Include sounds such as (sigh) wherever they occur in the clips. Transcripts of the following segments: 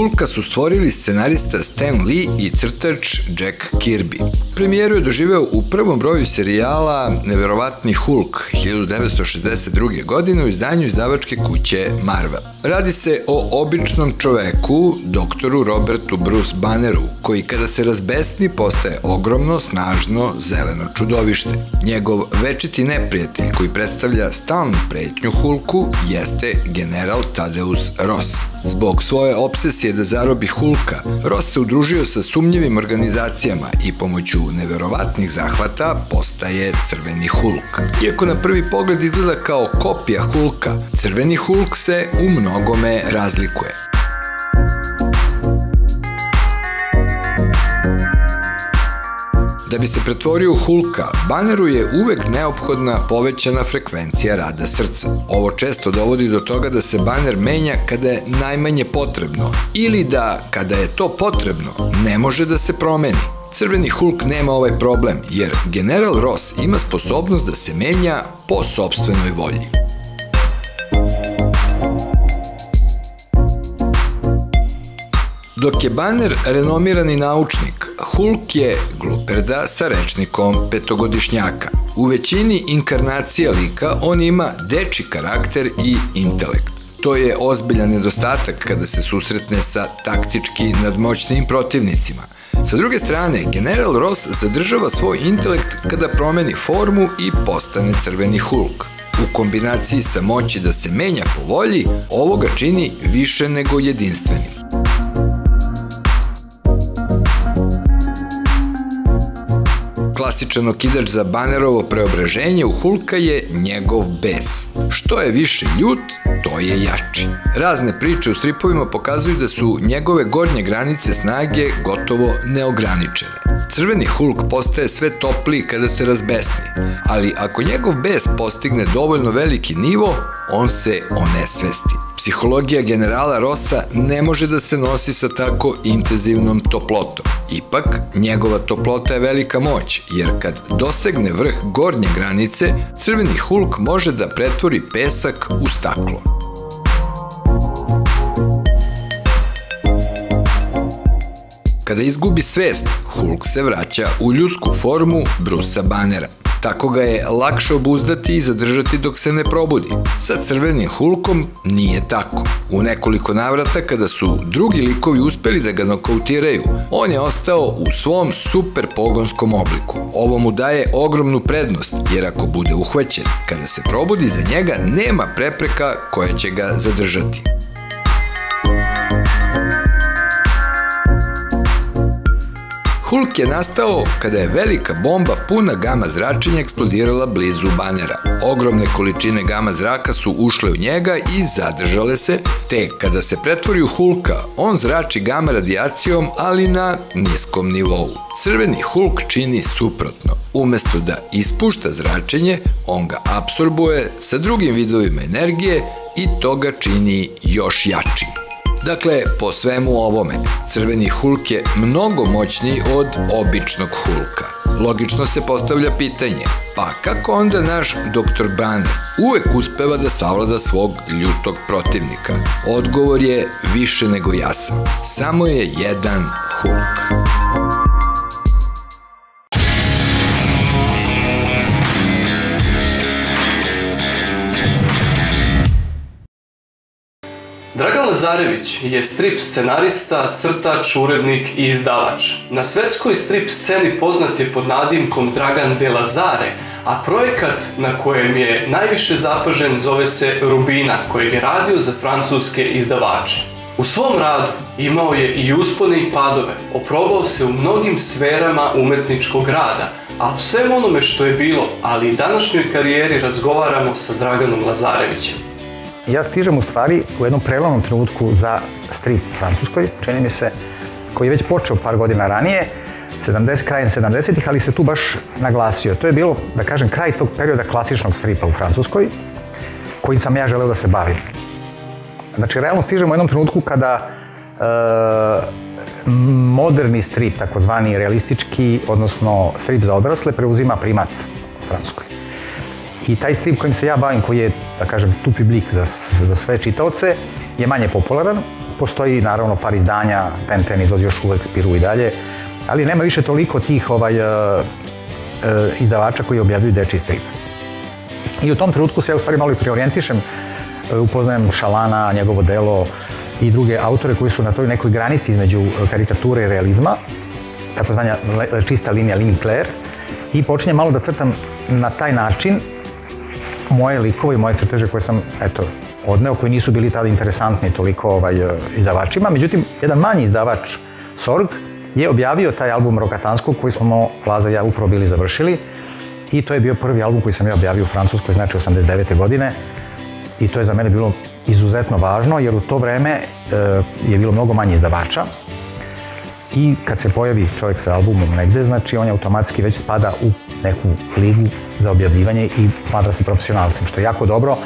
Hulka su stvorili scenarista Stan Lee i crtač Jack Kirby. Premijeru je doživeo u prvom broju serijala Neverovatni Hulk 1962. godine u izdanju izdavačke kuće Marvel. Radi se o običnom čoveku, doktoru Robertu Bruce Banneru, koji kada se razbesni postaje ogromno, snažno, zeleno čudovište. Njegov večiti neprijatelj koji predstavlja stalnu pretnju Hulku jeste general Tadeus Ross. Zbog svoje obsesije da zarobi Hulka, Ross se udružio sa sumnjivim organizacijama i pomoću neverovatnih zahvata postaje Crveni Hulk. Iako na prvi pogled izgleda kao kopija Hulka, Crveni Hulk se u mnogome razlikuje. Bi se pretvorio u Hulka, Banneru je uvek neophodna povećana frekvencija rada srca. Ovo često dovodi do toga da se Banner menja kada je najmanje potrebno ili da, kada je to potrebno, ne može da se promeni. Crveni Hulk nema ovaj problem, jer General Ross ima sposobnost da se menja po sobstvenoj volji. Dok je Banner renomirani naučnik, Hulk je gluperda sa rečnikom petogodišnjaka. U većini inkarnacija lika on ima deči karakter i intelekt. To je ozbiljan nedostatak kada se susretne sa taktički nadmoćnim protivnicima. Sa druge strane, General Ross zadržava svoj intelekt kada promeni formu i postane crveni Hulk. U kombinaciji sa moći da se menja po volji, ovo ga čini više nego jedinstvenim. Klasičan okidač za Banerovo preobraženje u Hulka je njegov bes. Što je više ljut, to je jači. Razne priče u stripovima pokazuju da su njegove gornje granice snage gotovo neograničene. Crveni Hulk postaje sve topliji kada se razbesni, ali ako njegov bes postigne dovoljno veliki nivo, on se onesvesti. Psihologija generala Rosa ne može da se nosi sa tako intenzivnom toplotom. Ipak, njegova toplota je velika moć, jer kad dosegne vrh gornje granice, crveni Hulk može da pretvori pesak u staklo. Kada izgubi svest, Hulk se vraća u ljudsku formu Brusa Bannera. Tako ga je lakše obuzdati i zadržati dok se ne probudi. Sa crvenim Hulkom nije tako. U nekoliko navrata kada su drugi likovi uspeli da ga nokautiraju, on je ostao u svom super pogonskom obliku. Ovo mu daje ogromnu prednost, jer ako bude uhvaćen, kada se probudi za njega nema prepreka koja će ga zadržati. Hulk je nastao kada je velika bomba puna gama zračenja eksplodirala blizu banera. Ogromne količine gama zraka su ušle u njega i zadržale se, te kada se pretvori u Hulka, on zrači gama radijacijom, ali na niskom nivou. Crveni Hulk čini suprotno. Umesto da ispušta zračenje, on ga absorbuje sa drugim vidovima energije i to ga čini još jačim. Dakle, po svemu ovome, crveni Hulk je mnogo moćniji od običnog Hulka. Logično se postavlja pitanje, pa kako onda naš Dr. Banner uvek uspeva da savlada svog ljutog protivnika? Odgovor je više nego jasan. Samo je jedan Hulk. Dragan Lazarević je strip scenarista, crtač, urednik i izdavač. Na svetskoj strip sceni poznat je pod nadimkom Dragan de Lazare, a projekat na kojem je najviše zapažen zove se Rubina, kojeg je radio za francuske izdavače. U svom radu imao je i uspone i padove, oprobao se u mnogim sferama umetničkog rada, a o svem onome što je bilo, ali i današnjoj karijeri razgovaramo sa Draganom Lazarevićem ja stižem u stvari u jednom prelomnom trenutku za strip Francuskoj, čini mi se, koji je već počeo par godina ranije, 70, krajem 70-ih, ali se tu baš naglasio. To je bilo, da kažem, kraj tog perioda klasičnog stripa u Francuskoj, koji sam ja želeo da se bavim. Znači, realno stižemo u jednom trenutku kada e, moderni strip, takozvani realistički, odnosno strip za odrasle, preuzima primat u Francuskoj. I taj strip kojim se ja bavim, koji je, da kažem, tu publik za, za sve čitaoce, je manje popularan, postoji naravno par izdanja, Ten Ten izlazi još uvek, Spiru i dalje, ali nema više toliko tih ovaj, uh, uh, izdavača koji objavljuju dečji strip. I u tom trenutku se ja u stvari malo i preorijentišem, upoznajem Šalana, njegovo delo i druge autore koji su na toj nekoj granici između karikature i realizma, takozvanja čista linija Line Claire, i počinjem malo da crtam na taj način moje likove i moje crteže koje sam, eto, odneo, koji nisu bili tada interesantni toliko ovaj, izdavačima. Međutim, jedan manji izdavač, Sorg, je objavio taj album Rokatanskog koji smo Laza i ja upravo bili završili i to je bio prvi album koji sam ja objavio u Francuskoj, znači 89. godine i to je za mene bilo izuzetno važno jer u to vreme e, je bilo mnogo manje izdavača i kad se pojavi čovjek sa albumom negde, znači on je automatski već spada u neku ligu za objavljivanje i smatra se profesionalcem, što je jako dobro,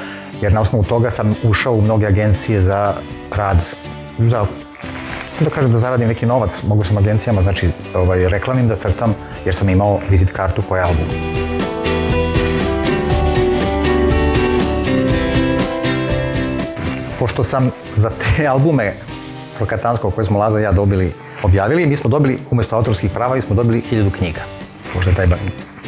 jer na osnovu toga sam ušao u mnoge agencije za rad, za da kažem da zaradim neki novac, mogu sam agencijama, znači ovaj, reklamim da crtam, jer sam imao vizit kartu po albumu. Pošto sam za te (laughs) albume Prokatanskog koje smo Laza i ja dobili objavili, mi smo dobili, umesto autorskih prava, mi smo dobili hiljadu knjiga. Pošto je taj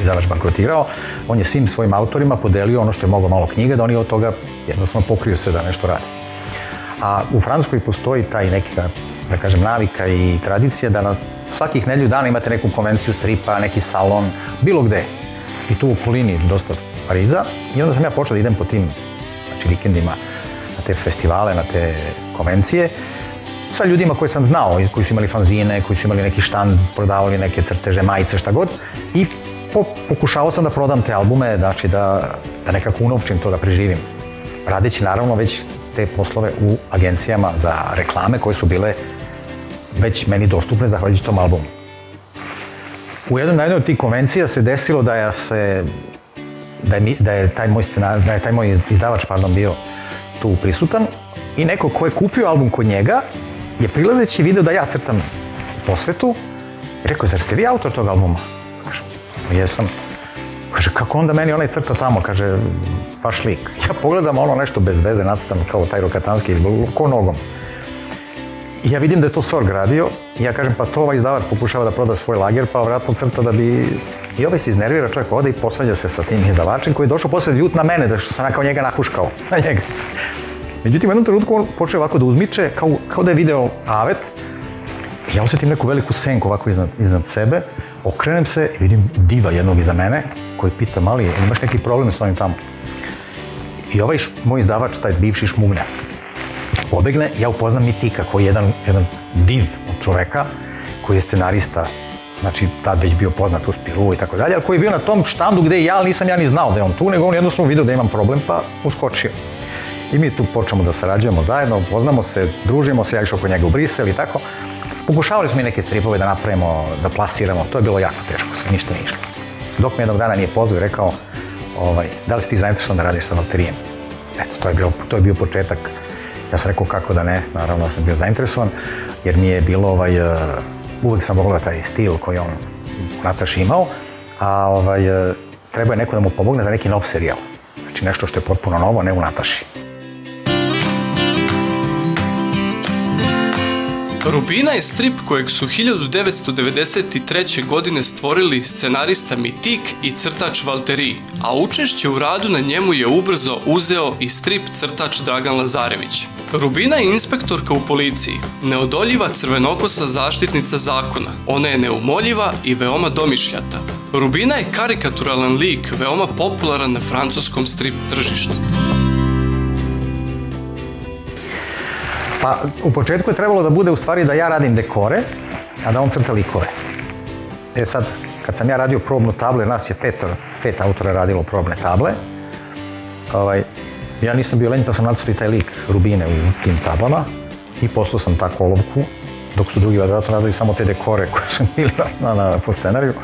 izdavač bankrotirao, on je svim svojim autorima podelio ono što je moglo malo knjiga, da oni od toga jednostavno pokriju se da nešto radi. A u Francuskoj postoji taj neki, da kažem, navika i tradicija da na svakih nedelju dana imate neku konvenciju stripa, neki salon, bilo gde. I tu u okolini dosta Pariza. I onda sam ja počeo da idem po tim znači, vikendima na te festivale, na te konvencije sa ljudima koje sam znao, koji su imali fanzine, koji su imali neki štand, prodavali neke crteže, majice, šta god. I po, pokušavao sam da prodam te albume, znači da, da nekako unovčim to, da preživim. Radeći naravno već te poslove u agencijama za reklame koje su bile već meni dostupne zahvaljujući tom albumu. U jednoj, na jednoj od tih konvencija se desilo da je se da je, da je taj moj scenar, da je taj moj izdavač pardon bio tu prisutan i neko ko je kupio album kod njega je prilazeći video da ja crtam posvetu rekao, zar ste vi autor tog albuma? Kaže, jesam. Kaže, kako onda meni onaj crta tamo? Kaže, vaš lik. Ja pogledam ono nešto bez veze, nacrtam kao taj rokatanski ko nogom. I ja vidim da je to Sorg radio i ja kažem, pa to ovaj izdavač pokušava da proda svoj lager, pa vratno crta da bi... I ovaj se iznervira, čovjek ode i posvađa se sa tim izdavačem koji je došao posle ljut na mene, da što sam ja kao njega nahuškao. Na njega. Međutim, u jednom trenutku on počeo ovako da uzmiče, kao, kao da je video avet, i ja osetim neku veliku senku ovako iznad, iznad sebe, okrenem se i vidim diva jednog iza mene, koji pita, mali, imaš neki problem s ovim tamo? I ovaj š, moj izdavač, taj bivši šmugne, pobegne, ja upoznam Mitika, koji je jedan, jedan div od čoveka, koji je scenarista, znači tad već bio poznat u Spiru i tako dalje, ali koji je bio na tom štandu gde ja, ali nisam ja ni znao da je on tu, nego on jednostavno video da imam problem, pa uskočio. I mi tu počnemo da sarađujemo zajedno, poznamo se, družimo se, ja išao kod njega u Brisel i tako. Pokušavali smo i neke stripove da napravimo, da plasiramo, to je bilo jako teško, sve ništa nije išlo. Dok me jednog dana nije pozvao i rekao, ovaj, da li si ti zainteresovan da radiš sa Valterijem? Eto, to je, bilo, to je bio početak. Ja sam rekao kako da ne, naravno da sam bio zainteresovan, jer mi je bilo, ovaj, uh, uvek sam volio taj stil koji on u Nataši imao, a ovaj, uh, treba je neko da mu pomogne za neki nov serijal. Znači nešto što je potpuno novo, ne u Nataši. Rubina je strip kojeg su 1993. godine stvorili scenarista Mitik i crtač Valteri, a učešće u radu na njemu je ubrzo uzeo i strip crtač Dragan Lazarević. Rubina je inspektorka u policiji, neodoljiva crvenokosa zaštitnica zakona. Ona je neumoljiva i veoma domišljata. Rubina je karikaturalan lik, veoma popularan na francuskom strip tržištu. Pa u početku je trebalo da bude u stvari da ja radim dekore, a da on crta likove. E sad, kad sam ja radio probnu tablu, jer nas je pet, pet autora radilo probne table, ovaj, ja nisam bio lenj pa sam nacrtao taj lik Rubine u tim tablama i poslao sam tako olovku, dok su drugi vjerojatno radili samo te dekore koje su (laughs) bili na, na, po scenariju.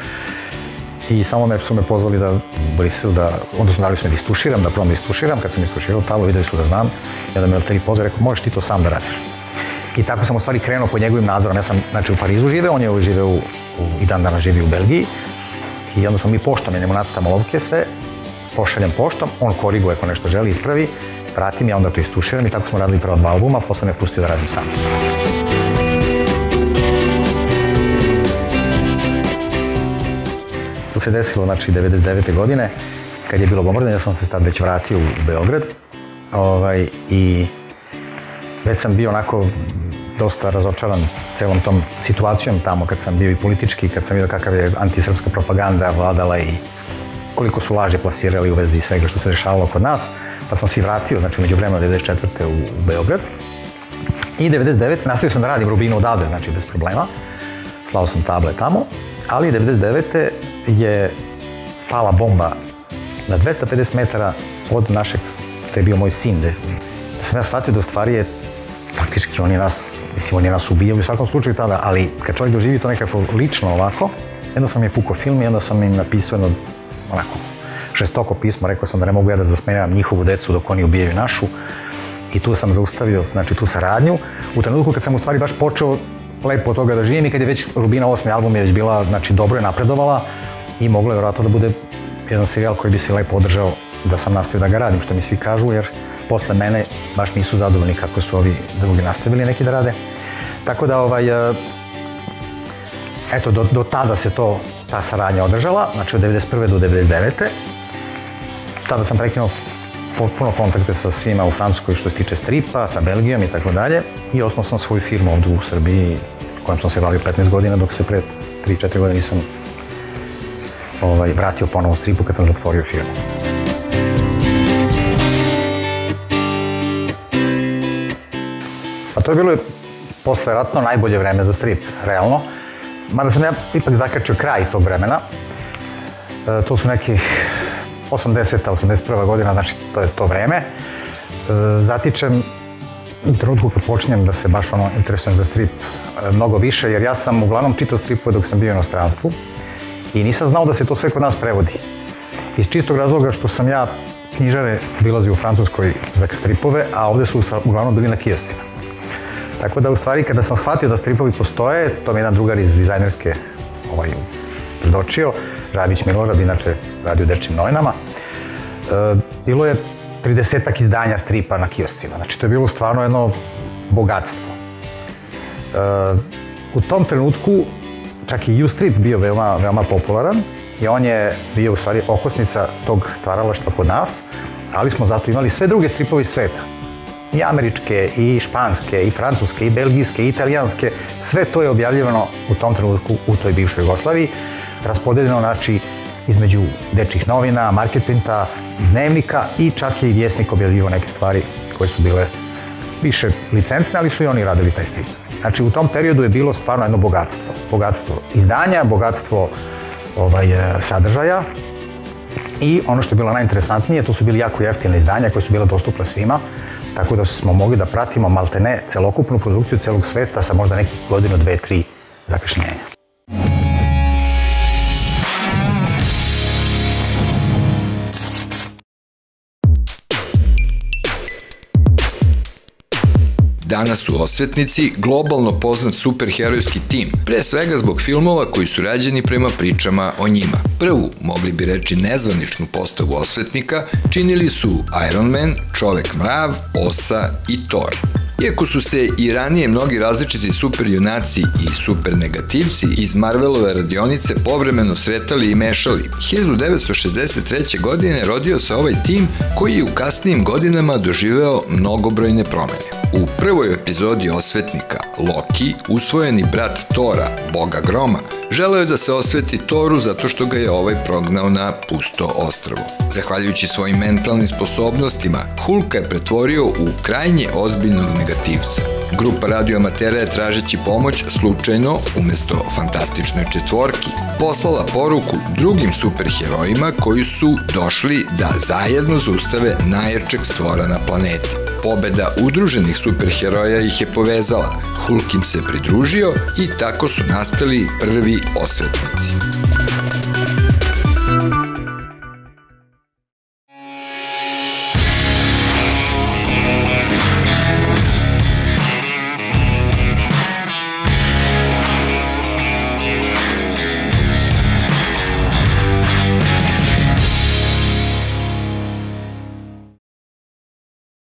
I samo me su me pozvali da Brisel, da, odnosno dali su me da istuširam, da probam da istuširam. Kad sam istuširao tablu, videli su da znam. I onda me Alteri pozvao rekao, možeš ti to sam da radiš. I tako sam u stvari krenuo pod njegovim nadzorom. Ja sam znači, u Parizu žive, on je žive u, u, i dan dana živi u Belgiji. I onda smo mi poštom, njemu nacrtamo olovke sve, pošaljem poštom, on koriguje ako nešto želi, ispravi vratim, ja onda to istuširam i tako smo radili prva dva albuma, posle me pustio da radim sam. Se desilo, znači, 99. godine, kad je bilo bombardanje, ja sam se tad već vratio u Beograd, ovaj, i već sam bio onako dosta razočaran celom tom situacijom tamo kad sam bio i politički, kad sam vidio kakav je antisrpska propaganda vladala i koliko su laže plasirali u vezi svega što se dešavalo kod nas, pa sam se vratio, znači umeđu vremena 94. u, u Beograd. I 99. nastavio sam da radim Rubinu odavde, znači bez problema. Slao sam table tamo, ali 99. je pala bomba na 250 metara od našeg, to je bio moj sin, da sam ja shvatio da u stvari je faktički oni nas, mislim oni nas ubijali u svakom slučaju tada, ali kad čovjek doživi to nekako lično ovako, jedno sam je pukao film i onda sam im napisao jedno onako žestoko pismo, rekao sam da ne mogu ja da zasmejam njihovu decu dok oni ubijaju našu i tu sam zaustavio, znači tu saradnju, u trenutku kad sam u stvari baš počeo lepo od toga da živim i kad je već Rubina osmi album je već bila, znači dobro je napredovala i moglo je vjerojatno da bude jedan serijal koji bi se lepo održao da sam nastavio da ga radim, što mi svi kažu, jer posle mene baš nisu zadovoljni kako su ovi drugi nastavili neki da rade. Tako da, ovaj, e, eto, do, do tada se to, ta saradnja održala, znači od 91. do 99. Tada sam prekinuo potpuno kontakte sa svima u Francuskoj što se tiče stripa, sa Belgijom i tako dalje. I osnovao sam svoju firmu ovde u Srbiji, kojom sam se bavio 15 godina, dok se pre 3-4 godine nisam ovaj, vratio ponovo stripu kad sam zatvorio firmu. Pa to je bilo posle ratno najbolje vreme za strip, realno. Mada sam ja ipak zakačio kraj tog vremena. E, to su nekih 80. 81. godina, znači to je to vreme. E, zatičem u trenutku kad počinjem da se baš ono interesujem za strip e, mnogo više, jer ja sam uglavnom čitao stripove dok sam bio u inostranstvu i nisam znao da se to sve kod nas prevodi. Iz čistog razloga što sam ja knjižare bilazio u Francuskoj za stripove, a ovde su uglavnom bili na kioscima. Tako da, u stvari, kada sam shvatio da stripovi postoje, to mi jedan drugar iz dizajnerske ovaj, predočio, Rabić Milorad, inače radi u dečim novinama, e, bilo je 30 izdanja stripa na kioscima. Znači, to je bilo stvarno jedno bogatstvo. E, u tom trenutku čak i U-strip bio veoma, veoma popularan i on je bio u stvari okosnica tog stvaralaštva kod nas, ali smo zato imali sve druge stripove sveta i američke, i španske, i francuske, i belgijske, i italijanske, sve to je objavljivano u tom trenutku u toj bivšoj Jugoslaviji, raspodeljeno znači između dečih novina, marketinta, dnevnika i čak je i vjesnik objavljivo neke stvari koje su bile više licencne, ali su i oni radili taj strip. Znači u tom periodu je bilo stvarno jedno bogatstvo. Bogatstvo izdanja, bogatstvo ovaj, sadržaja i ono što je bilo najinteresantnije, to su bili jako jeftine izdanja koje su bile dostupne svima, tako da smo mogli da pratimo maltene celokupnu produkciju celog sveta sa možda nekih godinu, dve, tri zakašnjenja. Danas su Osvetnici globalno poznat superherojski tim, pre svega zbog filmova koji su rađeni prema pričama o njima. Prvu, mogli bi reći nezvaničnu postavu Osvetnika, činili su Iron Man, Čovek mrav, Osa i Thor. Iako su se i ranije mnogi različiti super junaci i super negativci iz Marvelove radionice povremeno sretali i mešali, 1963. godine rodio se ovaj tim koji je u kasnijim godinama doživeo mnogobrojne promene. U prvoj epizodi Osvetnika, Loki, usvojeni brat Tora, boga groma, želeo je da se osveti Toru zato što ga je ovaj prognao na pusto ostravo. Zahvaljujući svojim mentalnim sposobnostima, Hulka je pretvorio u krajnje ozbiljnog negativca. Grupa radioamatera je tražeći pomoć slučajno, umesto fantastičnoj četvorki, poslala poruku drugim superherojima koji su došli da zajedno zaustave najjačeg stvora na planeti. Pobeda udruženih superheroja ih je povezala, Hulk im se pridružio i tako su nastali prvi osvetnici.